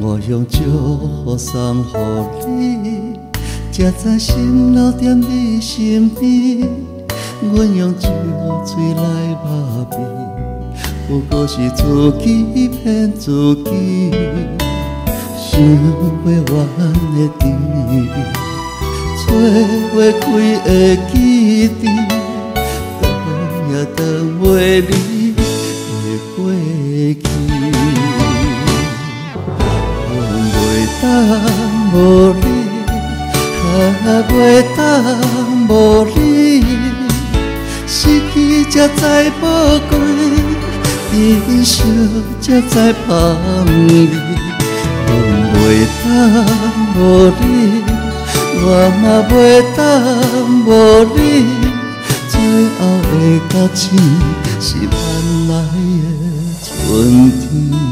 我用祝福送予你，才知心留在你身边。阮用酒醉来麻痹，不过是自己骗自己，想袂完的甜，找袂开的记忆，等也等袂离无你，啊，袂当无你，失去才知宝贵，珍惜才知芳味。袂当无你，我嘛袂当无你，最后的结局是盼来的春天。